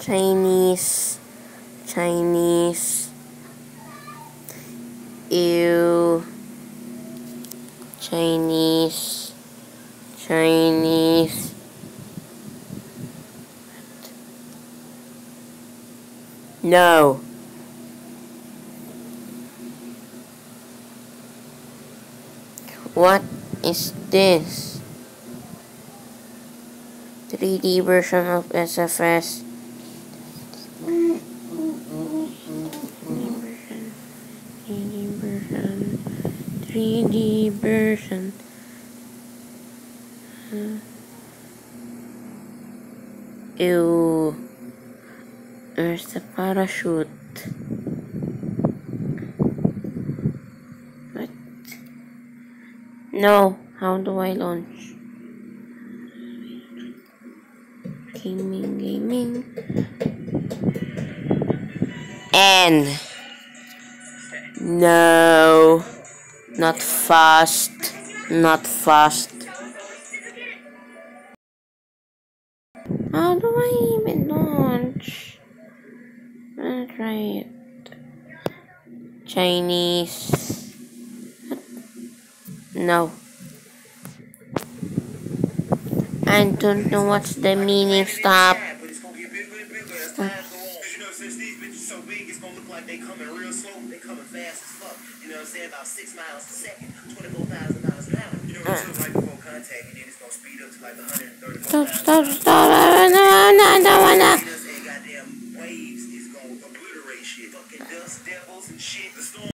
Chinese, Chinese, ew, Chinese, Chinese. No. What is this? 3D version of SFS. 3D version. 3D version. Ew. Where's the parachute? What? No. How do I launch? Gaming, gaming. And no, not fast, not fast. How do I even launch? I'll try it. Chinese. No. I don't know what's the meaning. Stop. Stop. since these bitches so big, it's gonna look like they coming real slow. They coming fast as fuck. You know what I'm saying? About six miles a second, twenty-four thousand miles an hour. You know what I'm saying? Right before contact, and then it's gonna speed up to like 134. Stop, stop, stop. No, no, no, no, no. goddamn waves is gonna obliterate shit. Fucking dust devils and shit. The storm